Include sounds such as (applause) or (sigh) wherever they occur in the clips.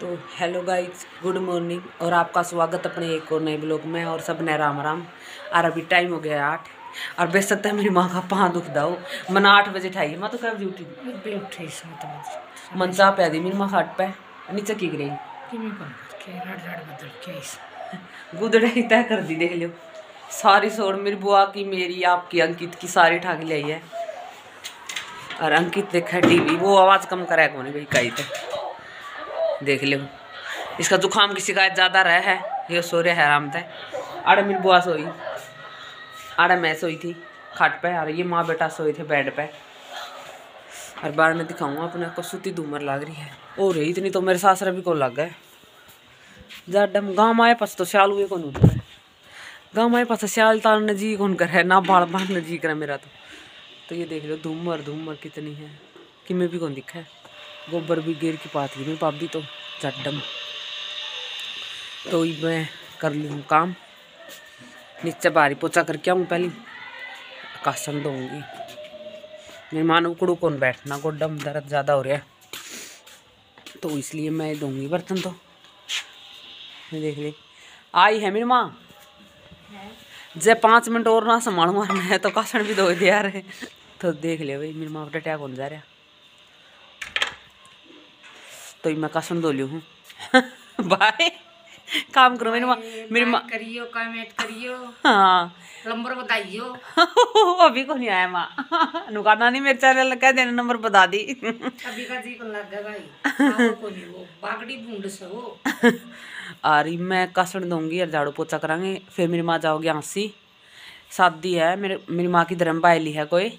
तो hello guys good morning और आपका स्वागत अपने एक और नए ब्लॉग में और सबने राम राम। और अभी टाइम हो गया आठ और बेसत है मेरी माँ का पाँव दुखदा हो। मन आठ बजे ठाई माँ तो कब जी उठी। सात बजे। मन चाह पै दी मेरी माँ खाट पे। नीचे की गई किमें कौन के रड़ रड़ बदल के इस। गुदड़े ही तय कर दी देख लियो। सारी सोड़ मेरी बुआ की मेरी आपकी अंकित की सारी ठाक ली है। और अंकित देखा टीवी वो आवाज़ कम करे कौन भाई कहीं तक देख लो इसका जुकाम की शिकायत ज़्यादा रहा है। ये सो रहा है आराम से। आड़े मेरी बुआ सोई। आड़े मैं सोई थी, खाट पे। और ये माँ बेटा सोए थे बेड पे। और बार में दिखाऊँगा अपने को, सूती धूमर लग रही है। ओ रही इतनी तो मेरे सासरा भी को लग गए। जडम गाँव आए पास तो श्याल हुए कौन उतर गाँव आए पास श्याल तारने जी कौन कर है ना बाल बाल नजीक करे मेरा तो। तो ये देख लो, धूमर धूमर कितनी है। कि मैं भी कौन दिखा। है गोबर भी गिर की पात की पापी तो चटम तो मैं कर लूँ काम। नीचे बारी पोचा करके आऊँ पहले। कासन दूँगी मेहमान उकड़ू कौन बैठना गोडम दर्द ज़्यादा हो रहा है। तो इसलिए मैं दूँगी बर्तन तो। देख ले। आई है मेरी माँ। जब पाँच मिनट और ना संभालू मारना है तो कासन भी दो दे रहे तो देख ले भाई, मेरी माँ का टैक कौन जा रहा तो मैं कासन धो लियो हूँ। (laughs) बाय काम करो मेरी माँ मेरी माँ करियो कमेंट करियो। हाँ। नंबर बताइयो। (laughs) अभी को नहीं आया माँ। (laughs) नुकाना नहीं मेरे चैनल कह देना नंबर बता दी। अभी का जी को लग गया भाई को नहीं वो बागड़ी बूंद से वो। और मैं कासन दूँगी और झाड़ू पोछा करांगे। फिर मेरी माँ जाओगी आंसी। शादी है मेरे मेरी माँ की धर्म पायली है कोई।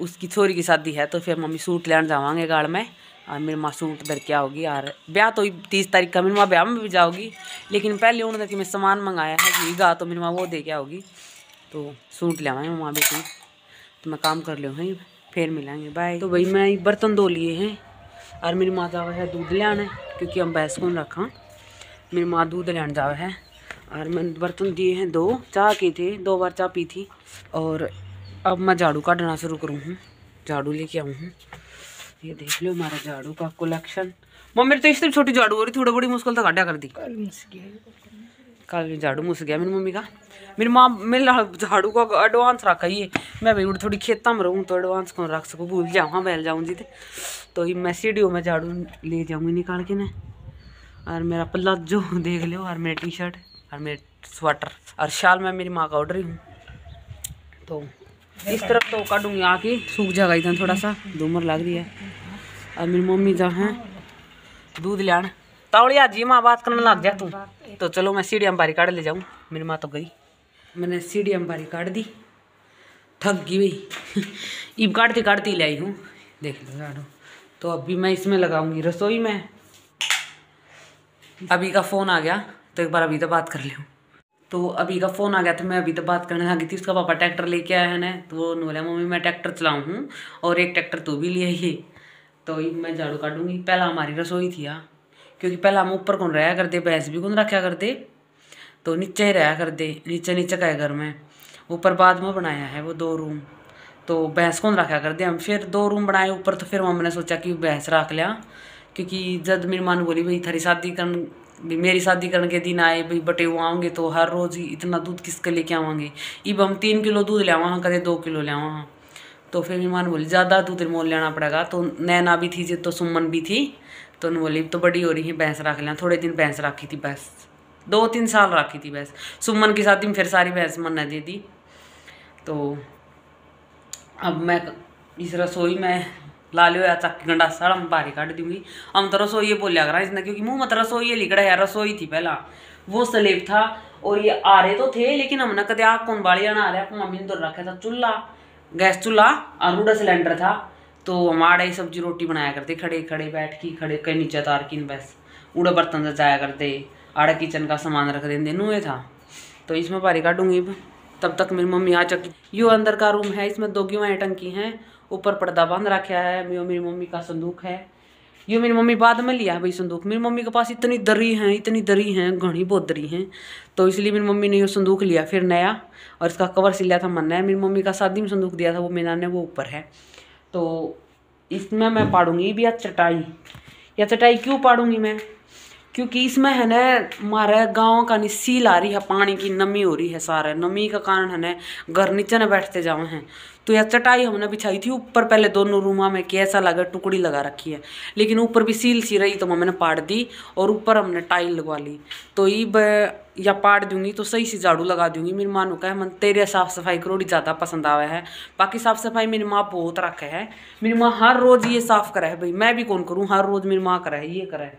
उसकी छोरी की शादी है तो फिर मम्मी सूट लेने जावांगे गाड़ में। और मेरी माँ सूट धर के आओगी और ब्याह तो तीस तारीख का, मेरी माँ ब्याह में भी जाओगी लेकिन पहले उन्होंने कि मैं सामान मंगाया है गा तो मेरी माँ वो दे के आओगी तो सूट ले आवाएँगे माँ बेटी। तो मैं काम कर लियो हैं? फिर मिलेंगे बाय तो भाई मैं बर्तन धो लिए हैं। और मेरी माँ जावा है दूध ले आने, क्योंकि हम भैंस कौन रखा। मेरी माँ दूध लेने जावा है। और मैंने बर्तन दिए हैं दो, चाह के थे, दो बार चाह पी थी। और अब मैं झाड़ू काटना शुरू करूँ हूँ, झाड़ू लेके आऊँ हूँ। ये देख लो हमारा झाड़ू का कलेक्शन मम्मी तो इस तरह छोटी झाड़ू हो रही थोड़ी बड़ी मुश्किल तो काटा कर दी। कल मुस गया कल झाड़ू मुस गया मेरी मम्मी का। मेरी माँ मेरे झाड़ू का एडवांस रखा ही मैं भाई थोड़ी खेता में रहूँ तो एडवांस कौन रख सकूँ? भूल जाऊँ हाँ बैल जाऊँ जी तो। ये मैं सीढ़ियों में झाड़ू ले जाऊँगी निकाल के ना और मेरा पल्ला जो देख लो और मेरी टी शर्ट और मेरे स्वेटर और शाल मैं मेरी माँ का ऑर्डर ही हूँ। तो इस तरफ़ तो काटूँगी आके सूख जाएगा इतना थोड़ा सा धूमर लग रही है और मेरी मम्मी जहाँ है, दूध ले आना तावड़िया जी, माँ बात करने लग जा तू. तो चलो मैं सीढ़ी अंबारी काट ले जाऊँ. मेरी माँ तो गई. मैंने सीढ़ी अंबारी काट दी थक गई भाई ईब (laughs) काटती काटती ले आई हूँ. देख लो यार तो अभी मैं इसमें लगाऊँगी रसोई में. अभी का फ़ोन आ गया. तो एक बार अभी तो बात कर लियो. तो अभी का फ़ोन आ गया था मैं अभी तो बात करने लगी थी, उसका पापा ट्रैक्टर लेके आया है ना तो वो बोला, मम्मी, मैं ट्रैक्टर चलाऊँ हूँ और एक ट्रैक्टर तू भी ले आई तो मैं झाड़ू काटूँगी। पहला हमारी रसोई थी यार, क्योंकि पहला हम ऊपर कौन रहा करते, भैंस भी कौन रखा करते तो नीचे ही रहा करते, नीचे नीचे का घर में। ऊपर बाद में बनाया है वो दो रूम तो भैंस कौन रखा करते, हम फिर दो रूम बनाए ऊपर तो फिर मम्मी ने सोचा कि भैंस रख लिया, क्योंकि जब मेरी माँ बोली, भाई, थारी शादी कर मेरी शादी करने के दिन आए, भाई बटे वो आओगे तो हर रोज़ ही इतना दूध किसके लेके आवांगे इब हम तीन किलो दूध ले आवा कदे दो किलो ले आवा तो फिर मेरी माँ बोली, ज़्यादा दूध मोल लेना पड़ेगा। तो नैना भी थी तो सुमन भी थी। तो उन्होंने बोली तो बड़ी हो रही है, भैंस रख लेना। थोड़े दिन भैंस रखी थी भैंस दो तीन साल रखी थी भैंस सुमन की शादी में फिर सारी भैंस मन दे दी। तो अब मैं इस रसोई में ला लियो या चक्की गंडा सारा मैं बाहर काट दूँगी हम तो रसोई बोलिया करा इसने, क्योंकि मुँह मत रसोई लिखड़ा है रसोई थी पहला। वो स्लेब था, और ये आ रहे तो थे, लेकिन हमने कदे आग कौन बाड़िया ना आ रहा मम्मी ने तो रखा था चूल्हा, गैस चूल्हा, और सिलेंडर था। तो हम आड़े सब्ज़ी रोटी बनाया करते, खड़े खड़े बैठ की, खड़े कहीं नीचे तार की बस, उड़ा बर्तन से जाया करते, आड़े किचन का सामान रख देते नुए था। तो इसमें बारी काटूँगी तब तक मेरी मम्मी आ चुकी। यो अंदर का रूम है, इसमें दो गेहूँ टंकी हैं। ऊपर पर्दा बाँध रखा है, यो मेरी मम्मी का संदूक है। यो मेरी मम्मी बाद में लिया है भाई संदूक। मेरी मम्मी के पास इतनी दरी हैं, इतनी दरी हैं, घनी बहुत दरी हैं तो इसलिए मेरी मम्मी ने यो संदूक लिया, फिर नया, और इसका कवर सिलिया था मन है मेरी मम्मी का शादी में संदूक दिया था, वो मेरा ने, वो ऊपर है। तो इसमें मैं पाड़ूँगी भी या चटाई? या चटाई क्यों पाड़ूँगी मैं? क्योंकि इसमें है ना हमारे गाँव का नहीं, सील आ रही है, पानी की नमी हो रही है सारा। नमी का कारण है ना, घर नीचे न बैठते जाओ हैं। तो यह चटाई हमने बिछाई थी, ऊपर पहले दोनों रूमा में कैसा लगा टुकड़ी लगा रखी है। लेकिन ऊपर भी सील सी रही तो हमने पाड़ दी और ऊपर हमने टाइल लगवा ली। तो ये या पाड़ दूँगी तो सही से झाड़ू लगा दूँगी। मेरी माँ का मन तेरे साफ़ सफ़ाई करोड़ी ज़्यादा पसंद आवे है। बाकी साफ़ सफ़ाई मेरी माँ बहुत रखे है। मेरी माँ हर रोज़ ये साफ़ करे है, भाई। मैं भी कौन करूँ? हर रोज़ मेरी माँ करे ये करे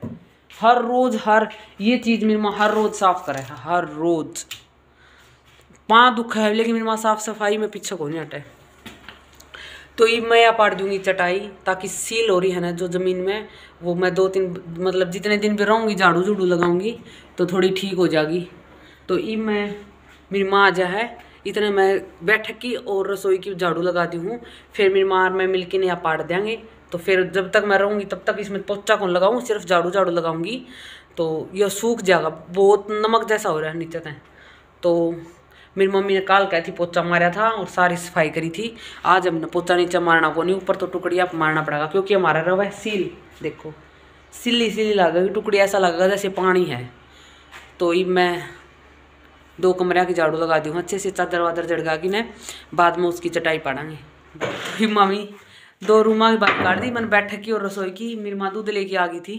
हर रोज़ हर ये चीज़ मेरी माँ हर रोज़ साफ़ करे, हर रोज़। पाँ दुख है, लेकिन मेरी माँ साफ़ सफ़ाई में पीछे को नहीं हटे? तो ये मैं पाड़ दूँगी चटाई ताकि सील हो रही है ना जो ज़मीन में, वो मैं दो तीन मतलब जितने दिन भी रहूँगी, झाड़ू झूड़ू लगाऊँगी तो थोड़ी ठीक हो जाएगी। तो ये मैं, मेरी माँ जा है, इतने मैं बैठक की और रसोई की झाड़ू लगाती हूँ, फिर मेरी माँ मैं मिल के नया पाड़ देंगे। तो फिर जब तक मैं रहूँगी, तब तक इसमें पोचा कौन लगाऊँ? सिर्फ़ झाड़ू झाड़ू लगाऊँगी। तो यह सूख जाएगा, बहुत नमक जैसा हो रहा है नीचे तक तो मेरी मम्मी ने काल कहती पोचा मारा था और सारी सफ़ाई करी थी। आज हमने पोचा नीचे मारना को नहीं, ऊपर तो टुकड़िया मारना पड़ेगा, क्योंकि हमारा रवा है सील। देखो, सिली सिली लगेगी टुकड़ी ऐसा लगेगा जैसे पानी है। तो ये मैं दो कमरे की झाड़ू लगा दी हूँ, अच्छे से चादर वादर जड़गा कि ने बाद में उसकी चटाई पाड़ेंगे। (laughs) मम्मी दो रूमा की बात काट दी, मैंने बैठक की और रसोई की, मेरी माँ दूध लेके आ गई थी।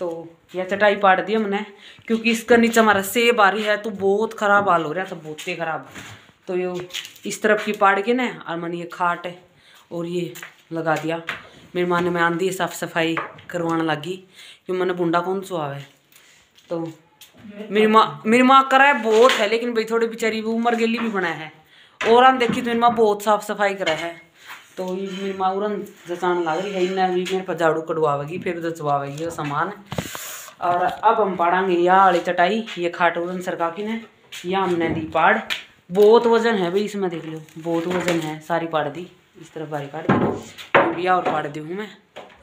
तो यह चटाई पाड़ दी हमने, क्योंकि इसका नीचे हमारा सेब आ रही है तो बहुत ख़राब हाल हो रहा था बहुत ही ख़राब। तो ये इस तरफ़ की पाड़ के ना और मैंने ये खाट है, और ये लगा दिया। मेरी माँ ने, मैं आंधी साफ़ सफ़ाई करवाने लगी, कि मैंने बुंडा कौन सो आवे तो मेरी माँ मेरी माँ करा है बहुत है, लेकिन भाई थोड़ी बेचारी उम्र गेली भी बना है, और हम देखी तो मेरी माँ बहुत साफ़ सफ़ाई करा है। तो मेरी माँ उरन जचान लग रही है, इन्हें भी मेरे पर झाड़ू कटवावेगी फिर जचवावेगी वो सामान और अब हम पाड़ांगे यहाँ वाली चटाई, ये खाट उरन सरका की ने यह हमने दी पाड़। बहुत वज़न है भाई, इसमें देख लो, बहुत वज़न है, सारी पाड़ दी, इस तरफ़ बारी काट दी। या और पाड़ दी हूँ मैं।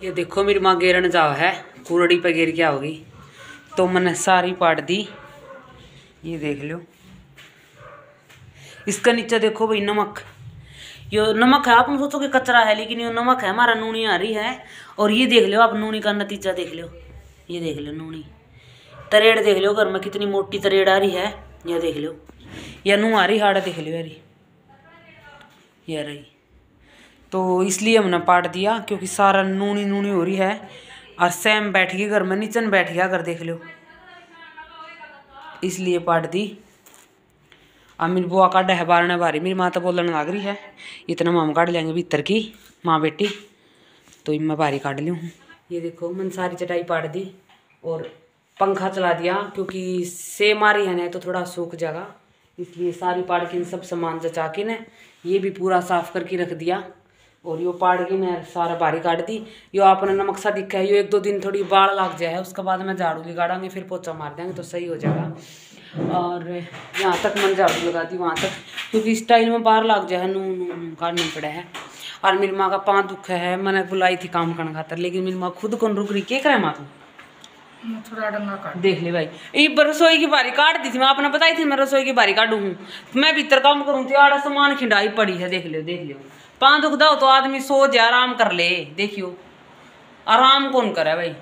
ये देखो मेरी माँ गेरन जाओ है, कुरड़ी पे गिर क्या होगी। तो मैंने सारी पाड़ दी, ये देख लो। इसका नीचे देखो भाई, नमक। यो नमक है, आप सोचोगे कचरा है, लेकिन ये नमक है, हमारा नूनी आ रही है, और ये देख लो आप नूनी का नतीजा देख लो ये देख लो नूनी। तरेड़ देख लो घर में कितनी मोटी तरेड़ आ रही है यह देख लो या नू आ रही हाड़ा देख लो यारी ये रही। तो इसलिए हमने पाट दिया, क्योंकि सारा नूनी नूनी हो रही है, और सैम बैठ गई घर में नीचन बैठ गया घर देख लो इसलिए पाट दी। अब मेरी बुआ काट है बारने बारी। मेरी माँ तो बोलने लग रही है, इतना माम काट लेंगे भीतर की, माँ बेटी तो मैं बारी काट ली हूँ। ये देखो मैंने सारी चटाई पाट दी और पंखा चला दिया, क्योंकि से मारी है ना तो थोड़ा सूख जाएगा। इसलिए सारी पाड़ के सब सामान जचा के ना, ये भी पूरा साफ़ करके रख दिया। और यो पाड़ के मैं सारा बारी काट दी। यो आपने नमक सा दिखा है, यो एक दो दिन थोड़ी बाढ़ लग जाए, उसके बाद मैं झाड़ू लगाड़ांगे फिर पोचा मार देंगे तो सही हो जाएगा। और यहाँ तक मैंने झाड़ू लगा दी वहाँ तक। क्योंकि स्टाइल में बाहर लग जाए नू नू काटना पड़ा है। और मेरी माँ का पाँव दुख है मैंने बुलाई थी काम करने खातर लेकिन मेरी माँ खुद कौन रुक रही क्या करे माँ तू देख ले भाई। ये रसोई की बारी काट दी थी मैं आपने बताई थी मैं रसोई की बारी काटू। हूँ मैं भीतर काम करूँ थी आड़ा सामान खिंडाई पड़ी है देख लो देख लो पाँव दुख दो तो आदमी सो जाए आराम कर ले देखियो। आराम कौन करे भाई?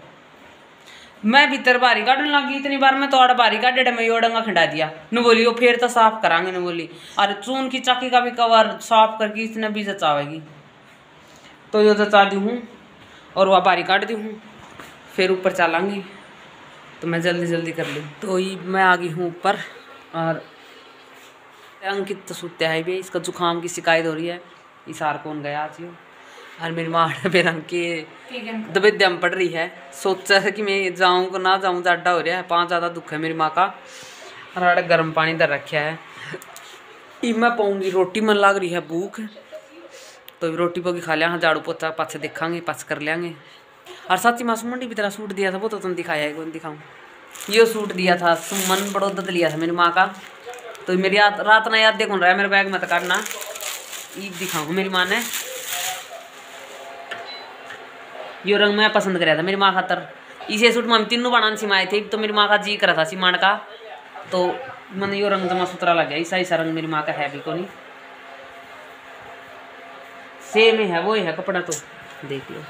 मैं भीतर बारी काटने लगी, इतनी बार मैं तो आड़ बारी काटे मैं यो डंगा खिंडा दिया। न बोली वो फिर तो साफ़ करांगे, न बोली। अरे चून की चाकी का भी कवर साफ़ करके इसने भी जचावेगी। तो यो जचा दी हूँ, और वह बारी काट दी हूँ, फिर ऊपर चलांगी। तो मैं जल्दी जल्दी कर लूँ। तो ये मैं आ गई हूँ ऊपर, और अंकित तो सूत्या है भी, इसका जुकाम की शिकायत हो रही है। इसार कौन गया आज यो? और मेरी माँ मेरा के दबेद दम पड़ रही है। सोचा है कि मैं जाऊँ को ना जाऊँ ज़्यादा हो रहा है। पाँच ज़्यादा दुख है मेरी माँ का। और गर्म पानी दर रखा है। ई मैं पाऊँगी रोटी मन लग रही है भूख। तो रोटी पोगी खा लिया हाँ झाड़ू पोता पाछे देखांगे पाछ कर लेंगे और साची माँ सुमन भी तेरा सूट दिया था वो तो तुम दिखाया है कौन दिखाऊँ। ये सूट दिया था सुमन बड़ौदत लिया था मेरी माँ का। तो मेरी रात ना याद देखो रहा है मेरे बैग में तो काटना ईद दिखाऊँ मेरी माँ ने। यो रंग मैं पसंद कराया था मेरी माँ खातर। इसे सूट मैं तीनों बनाने सिमाए थे तो मेरी माँ का जी करा था सिमान का। तो मैंने यो रंग जमा सुतरा लग गया ऐसा ऐसा रंग मेरी माँ का है भी को नहीं सेम है वो है कपड़ा तो। देख लो।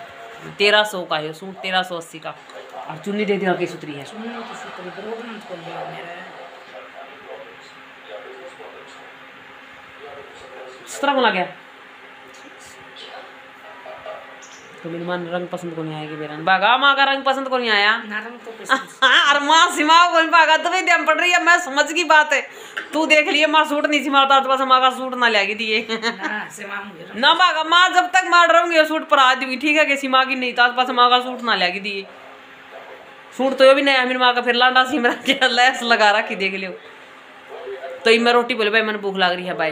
तेरह सौ का है सूट तेरह सौ अस्सी का। और चुन्नी दे दिया कैसे उतरी है। तो सुतरी बोला गया? तो मेरी माँ रंग पसंद को नहीं आएगी मेरा बागा माँ का रंग पसंद को नहीं आया? नरम तो पसंद। (laughs) हाँ, और माँ सीमा को नहीं पागा तो भी ध्यान पड़ रही है मैं समझ की बात है। तू देख लिए माँ सूट नहीं सीमाता तो बस माँ का सूट ना लेगी सेवा मुझे (laughs) ना बागा माँ जब तक मार रहूँगी सूट पर आ दूँगी ठीक है कि सीमा की नहीं तो पास माँ का सूट ना लेगी दिए सूट तो ये भी नया मेरी माँ का फिर लांडा सिमरा (laughs) लैस लगा रखी देख लियो। तो ये मैं रोटी बोले भाई मैंने भूख लग रही है भाई।